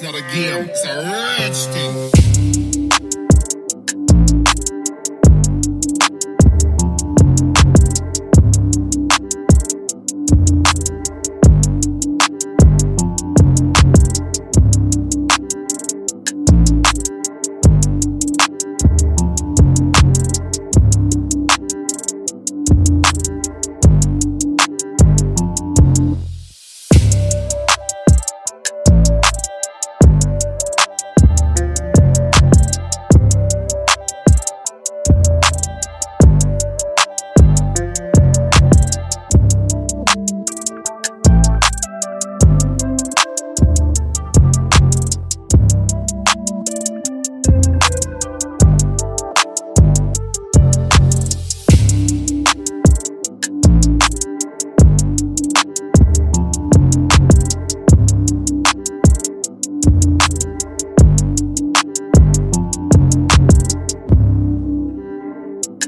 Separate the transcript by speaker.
Speaker 1: It's not a game, it's a ratchet.